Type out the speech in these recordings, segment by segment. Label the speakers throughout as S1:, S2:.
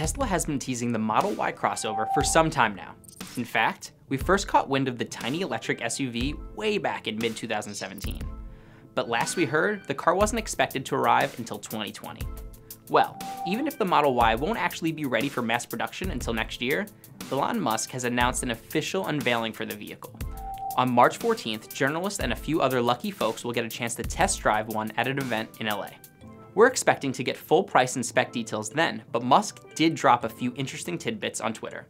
S1: Tesla has been teasing the Model Y crossover for some time now. In fact, we first caught wind of the tiny electric SUV way back in mid 2017. But last we heard, the car wasn't expected to arrive until 2020. Well, even if the Model Y won't actually be ready for mass production until next year, Elon Musk has announced an official unveiling for the vehicle. On March 14th, journalists and a few other lucky folks will get a chance to test drive one at an event in LA. We're expecting to get full price and spec details then, but Musk did drop a few interesting tidbits on Twitter.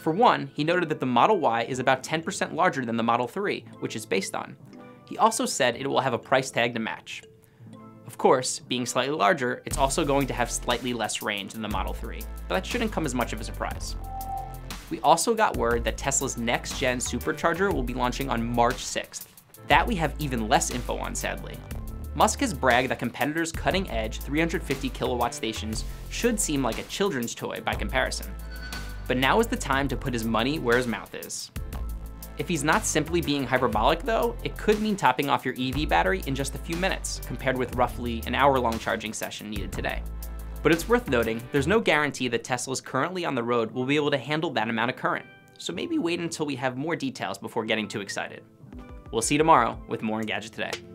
S1: For one, he noted that the Model Y is about 10% larger than the Model 3, which is based on. He also said it will have a price tag to match. Of course, being slightly larger, it's also going to have slightly less range than the Model 3, but that shouldn't come as much of a surprise. We also got word that Tesla's next gen supercharger will be launching on March 6th. That we have even less info on, sadly. Musk has bragged that competitors' cutting edge 350 kilowatt stations should seem like a children's toy by comparison. But now is the time to put his money where his mouth is. If he's not simply being hyperbolic though, it could mean topping off your EV battery in just a few minutes, compared with roughly an hour long charging session needed today. But it's worth noting, there's no guarantee that Teslas currently on the road will be able to handle that amount of current. So maybe wait until we have more details before getting too excited. We'll see you tomorrow with more Engadget Today.